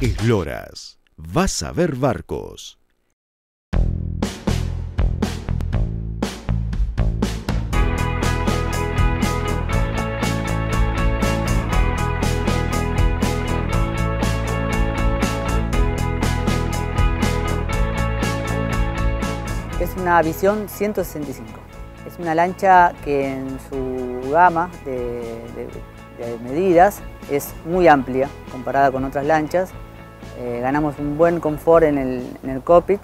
Esloras. Vas a ver barcos. Es una visión 165. Es una lancha que en su gama de, de- de medidas es muy amplia comparada con otras lanchas. Eh, ganamos un buen confort en el, en el cockpit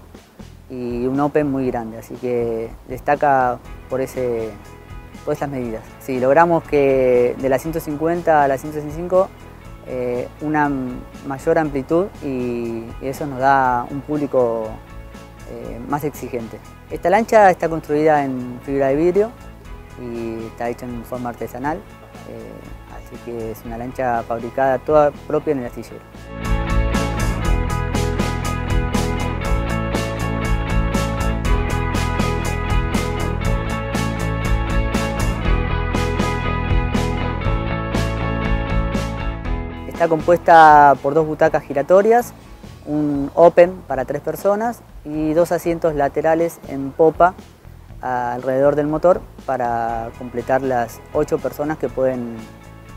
y un open muy grande, así que destaca por, esas medidas. Si logramos que de la 150 a la 165 eh, una mayor amplitud y, eso nos da un público eh, más exigente. Esta lancha está construida en fibra de vidrio y está hecha en forma artesanal, así que es una lancha fabricada toda propia en el astillero. Está compuesta por dos butacas giratorias, un open para tres personas y dos asientos laterales en popa alrededor del motor para completar las ocho personas que pueden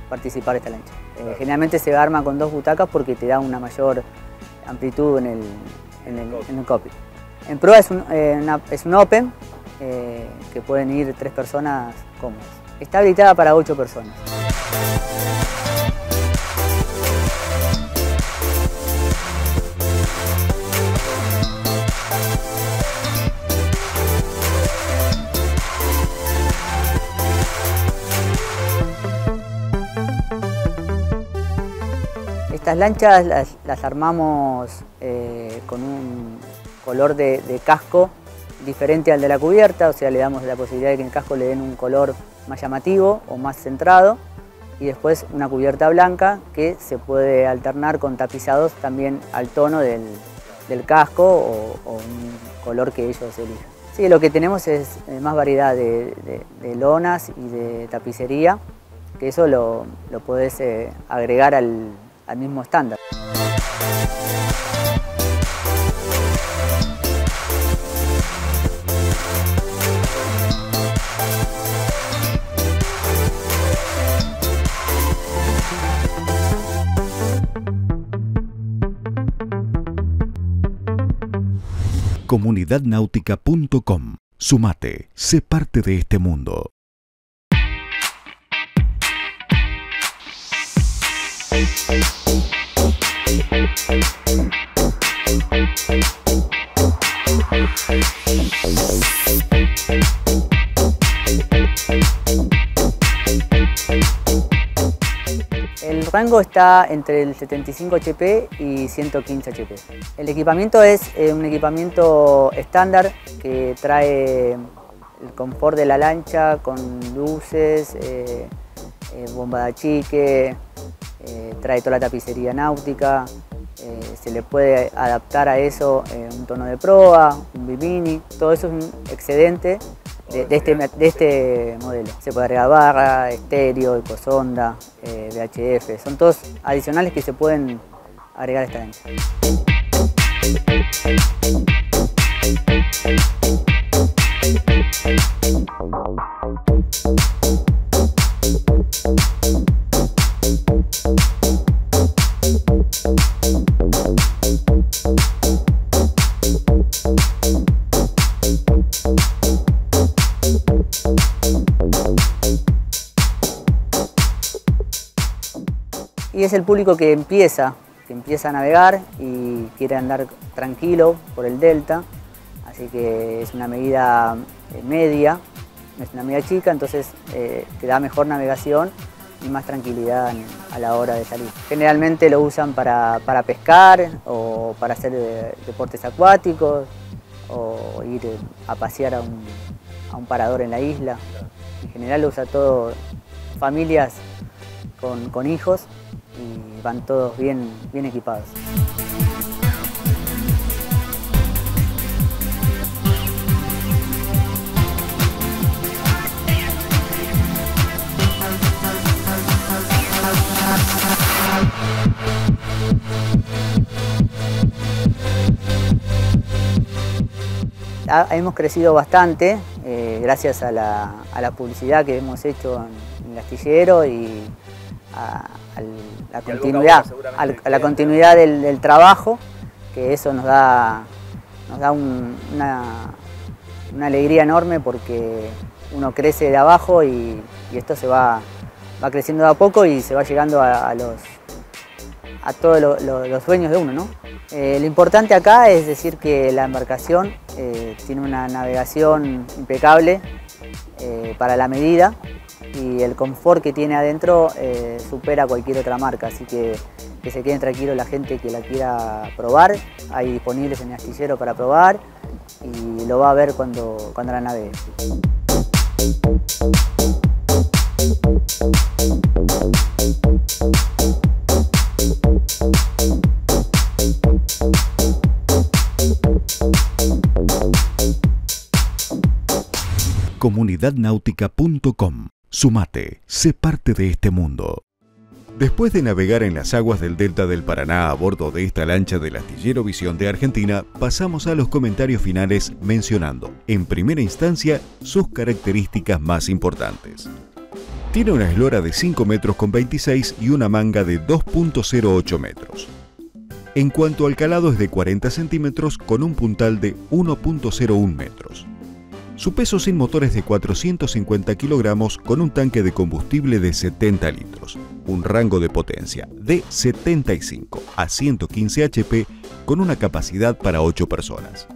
participar de esta lancha. Eh, generalmente se arma con dos butacas porque te da una mayor amplitud en el, en el, en el cockpit. En proa es un, eh, una- es un open eh, que pueden ir tres personas cómodas. Está habilitada para ocho personas. Estas lanchas las, armamos eh, con un color de, casco diferente al de la cubierta, o sea, le damos la posibilidad de que el casco le den un color más llamativo o más centrado y después una cubierta blanca que se puede alternar con tapizados también al tono del, casco o, un color que ellos elijan. Sí, lo que tenemos es eh, más variedad de lonas y de tapicería, que eso lo, lo podés eh, agregar al, al mismo estándar. Comunidadnáutica.com. Sumate, sé parte de este mundo. El rango está entre el 75 HP y 115 HP. El equipamiento es eh, un equipamiento estándar que trae el confort de la lancha con luces, eh, eh, bomba de achique, eh, trae toda la tapicería náutica, eh, se le puede adaptar a eso eh, un tono de proa, un bimini, todo eso es un excedente de, este, de este modelo. Se puede agregar barra, estéreo, ecosonda, VHF, son todos adicionales que se pueden agregar esta lancha. Y es el público que empieza, que empieza a navegar y quiere andar tranquilo por el delta, así que es una medida eh, media, es una medida chica, entonces eh, te da mejor navegación y más tranquilidad a la hora de salir. Generalmente lo usan para, para pescar o para hacer eh, deportes acuáticos o ir eh, a pasear a un, a un parador en la isla. En general lo usa todo familias con, con hijos y van todos bien, bien equipados. Hemos crecido bastante eh, gracias a la, publicidad que hemos hecho en, el astillero y a, la continuidad, a la continuidad del, trabajo, que eso nos da, nos da una, alegría enorme porque uno crece de abajo y, esto se va, va creciendo de a poco y se va llegando a, los a todos los sueños de uno. ¿no? Eh, lo importante acá es decir que la embarcación eh, tiene una navegación impecable eh, para la medida y el confort que tiene adentro supera cualquier otra marca, así que que se queden tranquilos la gente que la quiera probar, hay disponibles en el astillero para probar y lo va a ver cuando, cuando la navegue. comunidadnáutica.com. Sumate, sé parte de este mundo. Después de navegar en las aguas del delta del Paraná a bordo de esta lancha del astillero Visión de Argentina, pasamos a los comentarios finales mencionando, en primera instancia, sus características más importantes. Tiene una eslora de 5 metros con 26 y una manga de 2.08 metros. En cuanto al calado es de 40 centímetros con un puntal de 1.01 metros. Su peso sin motor es de 450 kilogramos con un tanque de combustible de 70 litros, un rango de potencia de 75 a 115 HP con una capacidad para 8 personas.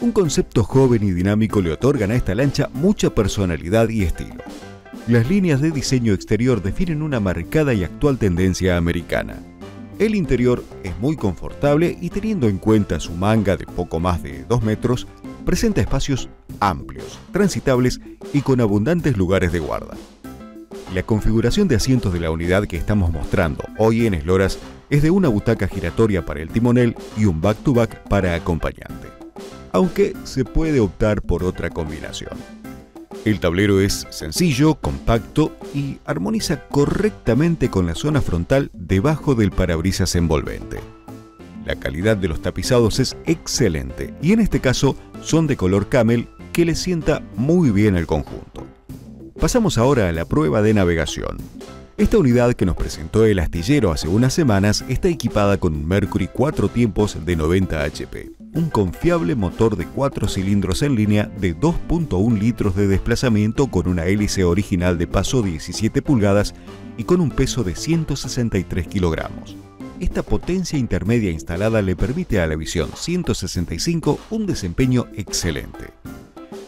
Un concepto joven y dinámico le otorgan a esta lancha mucha personalidad y estilo. Las líneas de diseño exterior definen una marcada y actual tendencia americana. El interior es muy confortable y teniendo en cuenta su manga de poco más de 2 metros, presenta espacios amplios, transitables y con abundantes lugares de guarda. La configuración de asientos de la unidad que estamos mostrando hoy en Esloras es de una butaca giratoria para el timonel y un back-to-back para acompañante, aunque se puede optar por otra combinación. El tablero es sencillo, compacto y armoniza correctamente con la zona frontal debajo del parabrisas envolvente. La calidad de los tapizados es excelente y en este caso son de color camel que le sienta muy bien el conjunto. Pasamos ahora a la prueba de navegación. Esta unidad que nos presentó el astillero hace unas semanas está equipada con un Mercury 4 tiempos de 90 HP, un confiable motor de 4 cilindros en línea de 2.1 litros de desplazamiento con una hélice original de paso 17 pulgadas y con un peso de 163 kilogramos. Esta potencia intermedia instalada le permite a la visión 165 un desempeño excelente.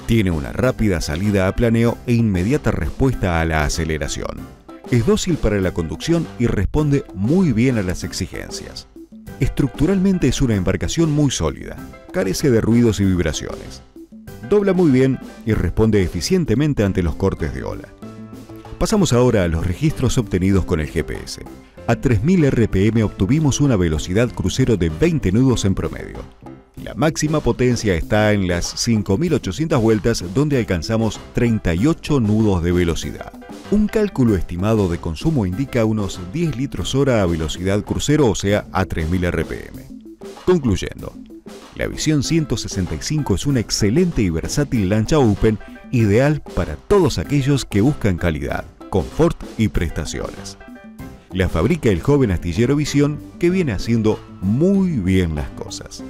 Tiene una rápida salida a planeo e inmediata respuesta a la aceleración. Es dócil para la conducción y responde muy bien a las exigencias. Estructuralmente es una embarcación muy sólida, carece de ruidos y vibraciones. Dobla muy bien y responde eficientemente ante los cortes de ola. Pasamos ahora a los registros obtenidos con el GPS. A 3000 RPM obtuvimos una velocidad crucero de 20 nudos en promedio. La máxima potencia está en las 5800 vueltas donde alcanzamos 38 nudos de velocidad. Un cálculo estimado de consumo indica unos 10 litros hora a velocidad crucero, o sea, a 3000 RPM. Concluyendo, la Visión 165 es una excelente y versátil lancha open ideal para todos aquellos que buscan calidad, confort y prestaciones la fabrica el joven astillero Visión que viene haciendo muy bien las cosas.